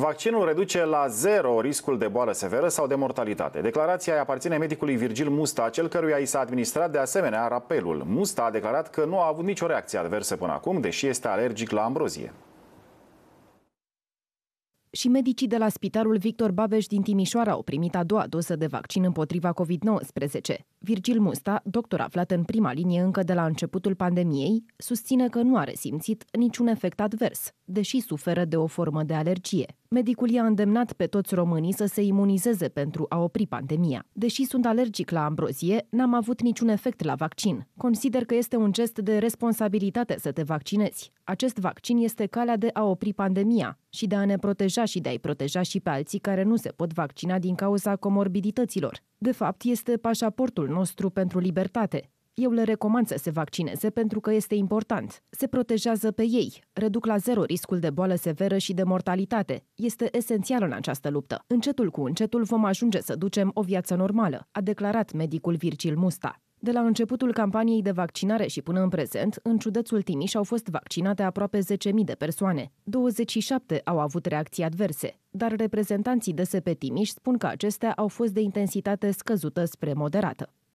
Vaccinul reduce la zero riscul de boală severă sau de mortalitate. Declarația îi aparține medicului Virgil Musta, cel căruia i s-a administrat de asemenea rapelul. Musta a declarat că nu a avut nicio reacție adversă până acum, deși este alergic la ambrozie și medicii de la Spitalul Victor Babeș din Timișoara au primit a doua doză de vaccin împotriva COVID-19. Virgil Musta, doctor aflat în prima linie încă de la începutul pandemiei, susține că nu are simțit niciun efect advers, deși suferă de o formă de alergie. Medicul i-a îndemnat pe toți românii să se imunizeze pentru a opri pandemia. Deși sunt alergic la ambrozie, n-am avut niciun efect la vaccin. Consider că este un gest de responsabilitate să te vaccinezi. Acest vaccin este calea de a opri pandemia și de a ne proteja și de a-i proteja și pe alții care nu se pot vaccina din cauza comorbidităților. De fapt, este pașaportul nostru pentru libertate. Eu le recomand să se vaccineze pentru că este important. Se protejează pe ei, reduc la zero riscul de boală severă și de mortalitate. Este esențial în această luptă. Încetul cu încetul vom ajunge să ducem o viață normală, a declarat medicul Virgil Musta. De la începutul campaniei de vaccinare și până în prezent, în județul Timiș au fost vaccinate aproape 10.000 de persoane. 27 au avut reacții adverse, dar reprezentanții DSP Timiș spun că acestea au fost de intensitate scăzută spre moderată.